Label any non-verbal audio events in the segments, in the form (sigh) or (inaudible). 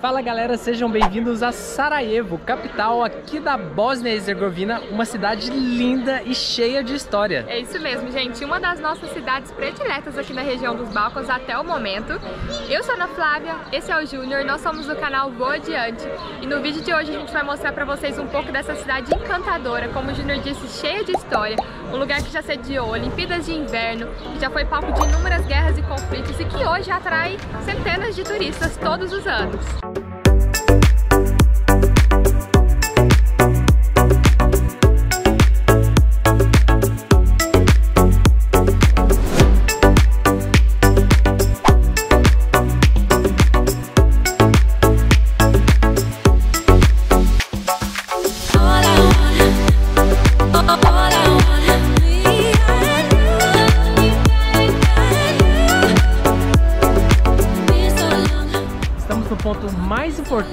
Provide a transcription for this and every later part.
Fala galera, sejam bem-vindos a Sarajevo, capital aqui da Bósnia e Herzegovina, uma cidade linda e cheia de história. É isso mesmo, gente, uma das nossas cidades prediletas aqui na região dos Balcãs até o momento. Eu sou a Ana Flávia, esse é o Júnior, nós somos do canal Voa Adiante e no vídeo de hoje a gente vai mostrar pra vocês um pouco dessa cidade encantadora, como o Júnior disse, cheia de história, um lugar que já sediou Olimpíadas de Inverno, que já foi palco de inúmeras guerras e conflitos e que hoje atrai centenas de turistas todos os anos.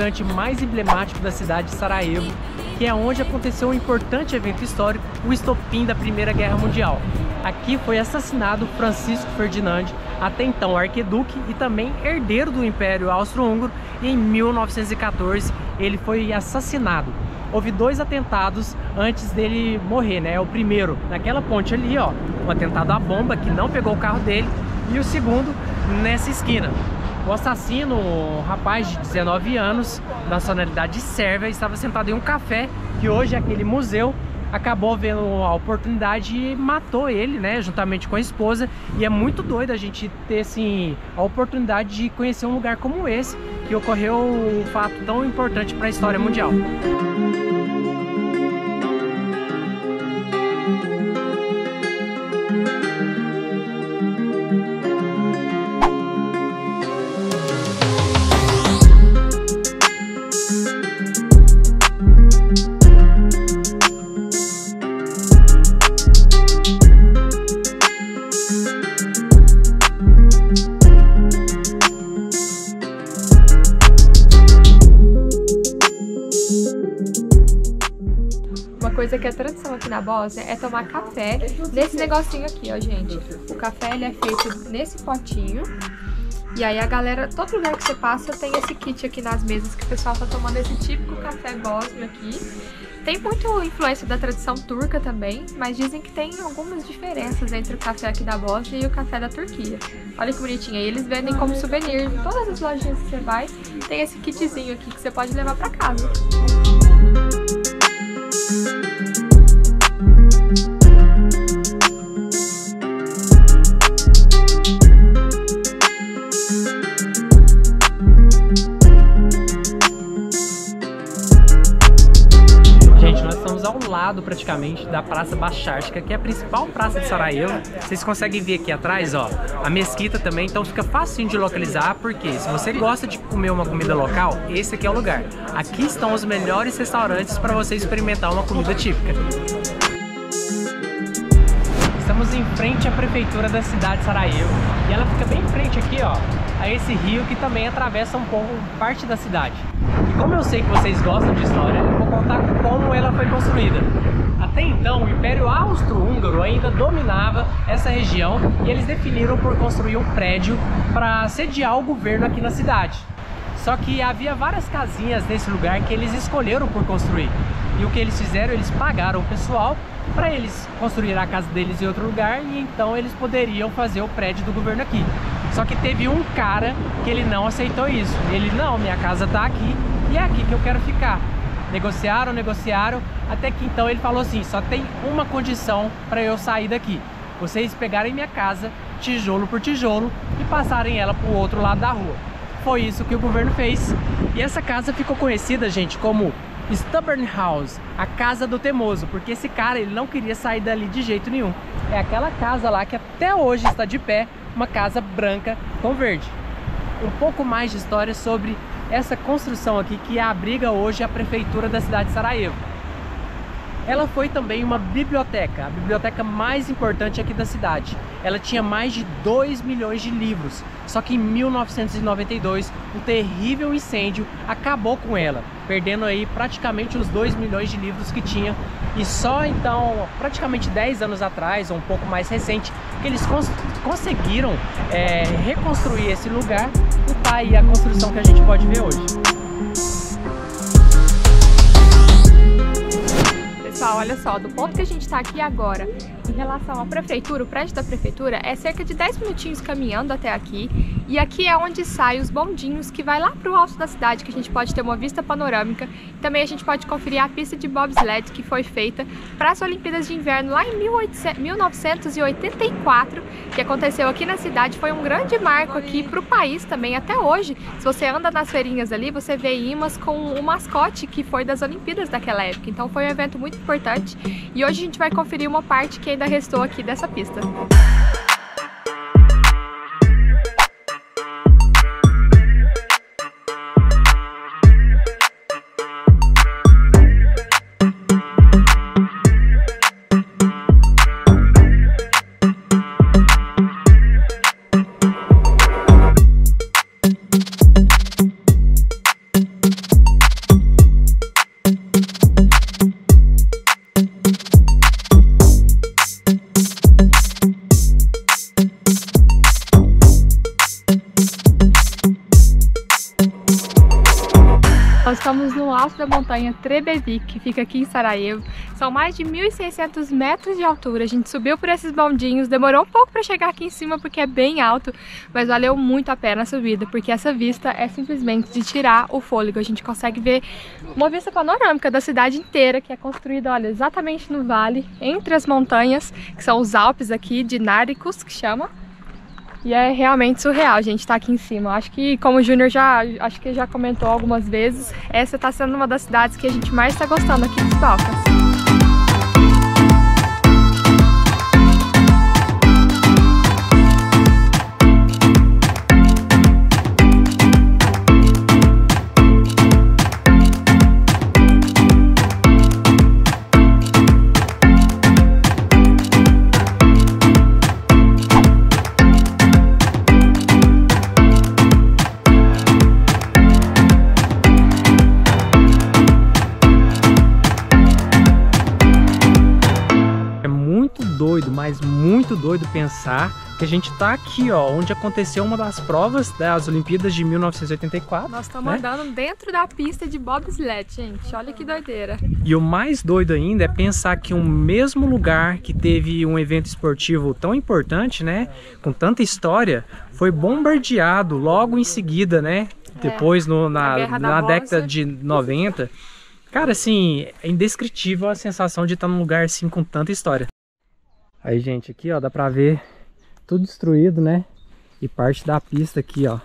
Importante, mais emblemático da cidade de Sarajevo, que é onde aconteceu um importante evento histórico, o estopim da Primeira Guerra Mundial. Aqui foi assassinado Francisco Ferdinand, até então arqueduque e também herdeiro do Império Austro-Húngaro, e em 1914 ele foi assassinado. Houve dois atentados antes dele morrer, né? O primeiro naquela ponte ali, ó, um atentado à bomba que não pegou o carro dele, e o segundo nessa esquina. O assassino, um rapaz de 19 anos, nacionalidade sérvia, estava sentado em um café que hoje é aquele museu. Acabou vendo a oportunidade e matou ele, né, juntamente com a esposa. E é muito doido a gente ter assim a oportunidade de conhecer um lugar como esse, que ocorreu um fato tão importante para a história mundial. Uma coisa que é tradição aqui na Bósnia é tomar café nesse negocinho aqui, ó, gente. O café ele é feito nesse potinho. E aí a galera, todo lugar que você passa tem esse kit aqui nas mesas que o pessoal tá tomando esse típico café bósnio aqui. Tem muito influência da tradição turca também, mas dizem que tem algumas diferenças entre o café aqui da Bósnia e o café da Turquia. Olha que bonitinho, aí eles vendem como souvenir em todas as lojinhas que você vai, tem esse kitzinho aqui que você pode levar pra casa. Gente, praticamente da Praça Bachártica, que é a principal praça de Sarajevo. Vocês conseguem ver aqui atrás, ó, a mesquita também, então fica facinho de localizar, porque se você gosta de comer uma comida local, esse aqui é o lugar. Aqui estão os melhores restaurantes para você experimentar uma comida típica. Estamos em frente à prefeitura da cidade de Sarajevo e ela fica bem em frente aqui, ó, a esse rio que também atravessa um pouco parte da cidade. Como eu sei que vocês gostam de história, eu vou contar como ela foi construída. Até então, o Império Austro-Húngaro ainda dominava essa região e eles definiram por construir um prédio para sediar o governo aqui na cidade. Só que havia várias casinhas nesse lugar que eles escolheram por construir. E o que eles fizeram? Eles pagaram o pessoal para eles construir a casa deles em outro lugar e então eles poderiam fazer o prédio do governo aqui. Só que teve um cara que ele não aceitou isso. Ele, não, minha casa tá aqui é aqui que eu quero ficar. Negociaram, negociaram, até que então ele falou assim, só tem uma condição para eu sair daqui. Vocês pegarem minha casa, tijolo por tijolo, e passarem ela para o outro lado da rua. Foi isso que o governo fez. E essa casa ficou conhecida, gente, como Stubborn House, a casa do teimoso, porque esse cara ele não queria sair dali de jeito nenhum. É aquela casa lá que até hoje está de pé, uma casa branca com verde. Um pouco mais de história sobre essa construção aqui que abriga hoje a prefeitura da cidade de Sarajevo. Ela foi também uma biblioteca, a biblioteca mais importante aqui da cidade. Ela tinha mais de 2 milhões de livros, só que em 1992 um terrível incêndio acabou com ela, perdendo aí praticamente os 2 milhões de livros que tinha. E só então, praticamente 10 anos atrás, ou um pouco mais recente, que eles cons conseguiram é, reconstruir esse lugar e a construção que a gente pode ver hoje. Pessoal, olha só, do ponto que a gente está aqui agora, em relação à prefeitura, o prédio da prefeitura é cerca de 10 minutinhos caminhando até aqui. E aqui é onde saem os bondinhos que vai lá para o alto da cidade, que a gente pode ter uma vista panorâmica. Também a gente pode conferir a pista de bobsled que foi feita para as Olimpíadas de Inverno lá em 1984, que aconteceu aqui na cidade. Foi um grande marco aqui para o país também até hoje. Se você anda nas feirinhas ali, você vê imãs com o mascote que foi das Olimpíadas daquela época. Então foi um evento muito importante. E hoje a gente vai conferir uma parte que ainda restou aqui dessa pista. Nós estamos no alto da montanha Trebevic, que fica aqui em Sarajevo. São mais de 1.600 metros de altura. A gente subiu por esses bondinhos, demorou um pouco para chegar aqui em cima porque é bem alto, mas valeu muito a pena a subida, porque essa vista é simplesmente de tirar o fôlego. A gente consegue ver uma vista panorâmica da cidade inteira, que é construída, olha, exatamente no vale, entre as montanhas, que são os Alpes aqui de Náricos, que chama. E é realmente surreal gente estar tá aqui em cima. Acho que, como o Júnior já, acho que já comentou algumas vezes, essa está sendo uma das cidades que a gente mais está gostando aqui dos Balcãs. doido, mas muito doido pensar que a gente tá aqui, ó, onde aconteceu uma das provas das Olimpíadas de 1984. Nós estamos né? andando dentro da pista de bobsled, gente. Olha que doideira. E o mais doido ainda é pensar que um mesmo lugar que teve um evento esportivo tão importante, né, com tanta história, foi bombardeado logo em seguida, né? É, depois no, na, na década de 90. Cara, assim, é indescritível a sensação de estar num lugar assim com tanta história. Aí, gente, aqui, ó, dá pra ver tudo destruído, né? E parte da pista aqui, ó.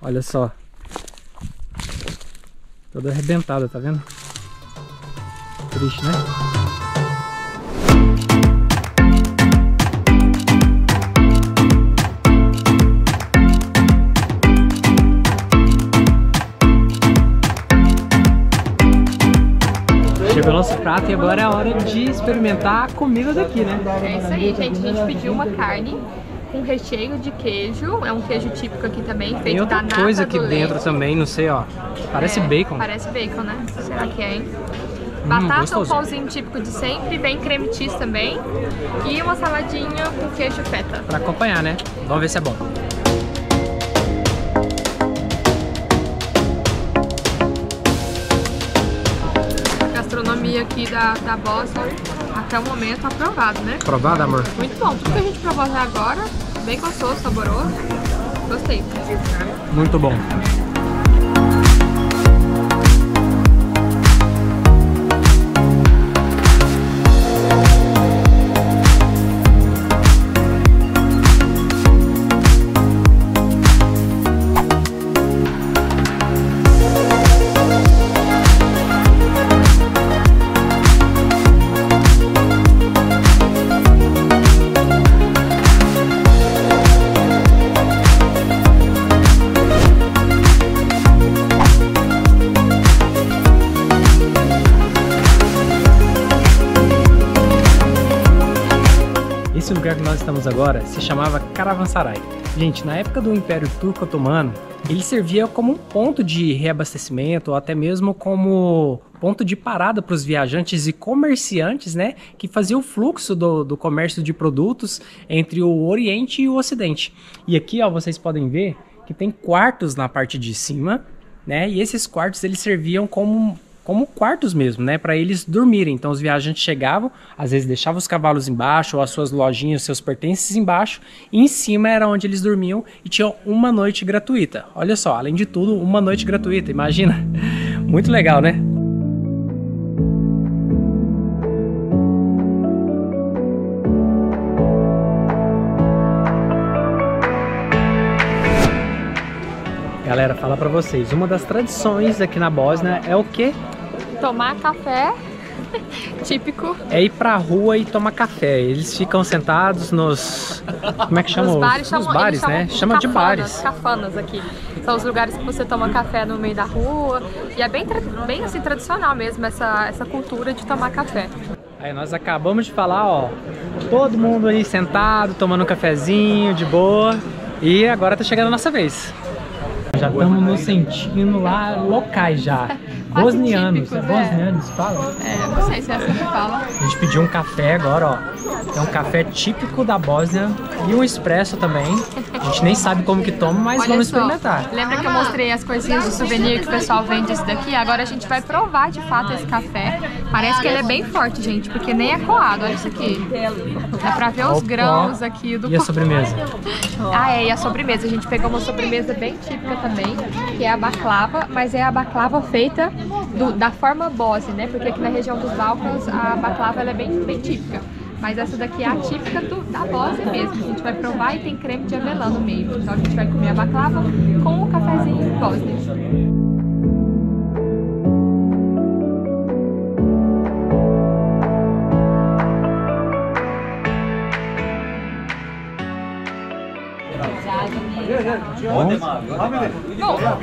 Olha só. Toda arrebentada, tá vendo? Triste, né? E agora é a hora de experimentar a comida daqui, né? É isso aí, gente. A gente pediu uma carne com recheio de queijo. É um queijo típico aqui também, feito da nata coisa aqui dentro leite. também, não sei, ó. Parece é, bacon. Parece bacon, né? Será que é, hein? Hum, Batata, hum, um pãozinho típico de sempre, vem creme cheese também. E uma saladinha com queijo feta. Pra acompanhar, né? Vamos ver se é bom. Aqui da, da Bósnia, até o momento, aprovado, né? Aprovado, amor? Muito bom. Tudo que a gente provou até agora, bem gostoso, saboroso. Gostei. Muito bom. Nós estamos agora se chamava Caravansaray. Gente, na época do Império Turco Otomano, ele servia como um ponto de reabastecimento ou até mesmo como ponto de parada para os viajantes e comerciantes, né, que fazia o fluxo do, do comércio de produtos entre o Oriente e o Ocidente. E aqui, ó, vocês podem ver que tem quartos na parte de cima né? E esses quartos eles serviam como como quartos mesmo, né, para eles dormirem. Então os viajantes chegavam, às vezes deixavam os cavalos embaixo ou as suas lojinhas, seus pertences embaixo, e em cima era onde eles dormiam e tinham uma noite gratuita. Olha só, além de tudo, uma noite gratuita, imagina. (laughs) Muito legal, né? Galera, falar para vocês, uma das tradições aqui na Bósnia é o que? Tomar café típico. É ir pra rua e tomar café. Eles ficam sentados nos. Como é que chama? Os bares, nos bares né? Chama de bares. Cafanas aqui. São os lugares que você toma café no meio da rua. E é bem, bem assim, tradicional mesmo essa, essa cultura de tomar café. Aí nós acabamos de falar, ó. Todo mundo aí sentado, tomando um cafezinho de boa. E agora tá chegando a nossa vez. Já estamos nos sentindo lá locais já. Bosnianos. Típicos, é bosnianos, fala? É, não sei se é assim que fala. A gente pediu um café agora, ó. É um café típico da Bósnia e um expresso também. A gente nem sabe como que toma, mas Olha vamos só, experimentar. Lembra que eu mostrei as coisinhas de souvenir que o pessoal vende isso daqui? Agora a gente vai provar de fato esse café. Parece que ele é bem forte, gente, porque nem é coado. Olha isso aqui. Dá pra ver os Opa. grãos aqui do E a sobremesa? (laughs) Ah, é, e a sobremesa. A gente pegou uma sobremesa bem típica também, que é a baklava, mas é a baklava feita do- da forma Bose, né? Porque aqui na região dos Balcãs a baklava ela é bem, bem típica. Mas essa daqui é a típica do- da Bose mesmo. A gente vai provar e tem creme de avelã no meio. Então a gente vai comer a baklava com o cafezinho Bosnia. Bom, não.